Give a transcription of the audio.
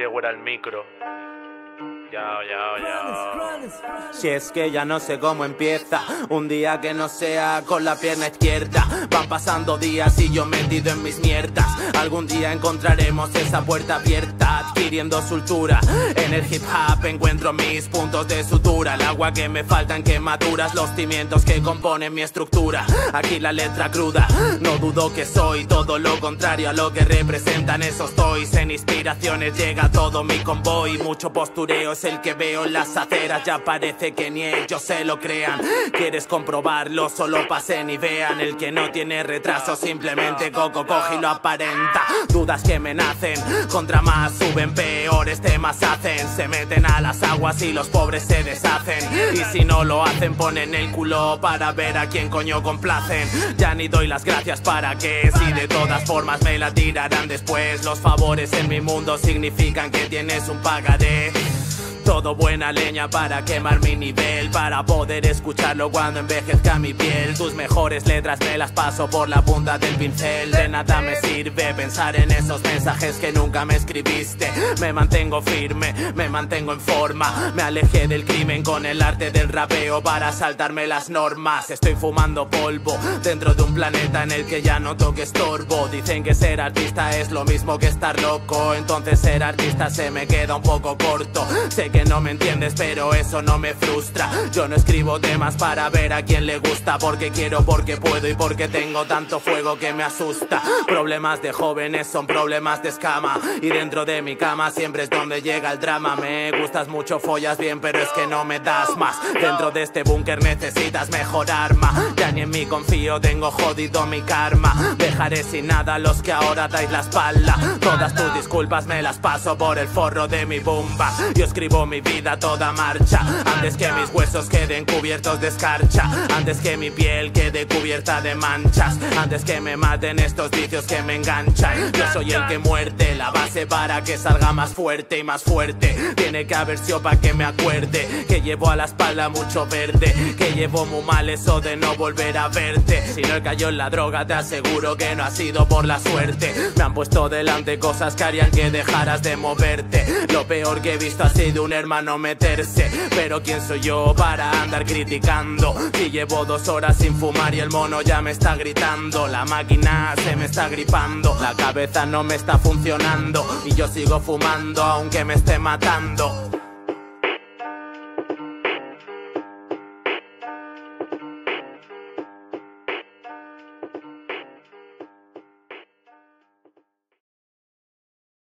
Llego era el micro. Si es que ya no sé cómo empieza Un día que no sea con la pierna izquierda. Van pasando días y yo metido en mis mierdas. Algún día encontraremos esa puerta abierta Adquiriendo soltura. En el hip hop encuentro mis puntos de sutura. El agua que me faltan quemaduras Los cimientos que componen mi estructura. Aquí la letra cruda No dudo que soy todo lo contrario a lo que representan esos toys. En inspiraciones llega todo mi convoy Mucho postureo el que veo en las aceras. Ya parece que ni ellos se lo crean. ¿Quieres comprobarlo? Solo pasen y vean. El que no tiene retraso simplemente coco coge y lo aparenta. Dudas que me nacen Contra más suben peores temas hacen. Se meten a las aguas y los pobres se deshacen. Y si no lo hacen ponen el culo para ver a quién coño complacen. Ya ni doy las gracias para que Si de todas formas me la tirarán después. Los favores en mi mundo significan que tienes un pagaré todo buena leña para quemar mi nivel Para poder escucharlo cuando envejezca mi piel. Tus mejores letras me las paso por la punta del pincel. De nada me sirve pensar en esos mensajes que nunca me escribiste. Me mantengo firme, me mantengo en forma. Me alejé del crimen con el arte del rapeo Para saltarme las normas. Estoy fumando polvo dentro de un planeta en el que ya no toque estorbo. Dicen que ser artista es lo mismo que estar loco. Entonces ser artista se me queda un poco corto. Sé que no me entiendes, pero eso no me frustra. Yo no escribo temas para ver a quién le gusta, porque quiero, porque puedo y porque tengo tanto fuego que me asusta. Problemas de jóvenes son problemas de escama, y dentro de mi cama siempre es donde llega el drama. Me gustas mucho, follas bien, pero es que no me das más. Dentro de este búnker necesitas mejor arma. Ya ni en mí confío, tengo jodido mi karma. Dejaré sin nada a los que ahora dais la espalda. Todas tus disculpas me las paso por el forro de mi bomba. Yo escribo mi vida toda marcha. Antes que mis huesos queden cubiertos de escarcha. Antes que mi piel quede cubierta de manchas. Antes que me maten estos vicios que me enganchan. Yo soy el que muerde la base para que salga más fuerte y más fuerte. Tiene que haber sido para que me acuerde. Que llevo a la espalda mucho verde. Que llevo muy mal eso de no volver a verte. Si no cayó en la droga te aseguro que no ha sido por la suerte. Me han puesto delante cosas que harían que dejaras de moverte. Lo peor que he visto ha sido hermano meterse. Pero quién soy yo para andar criticando Si llevo dos horas sin fumar y el mono ya me está gritando. La máquina se me está gripando La cabeza no me está funcionando Y yo sigo fumando aunque me esté matando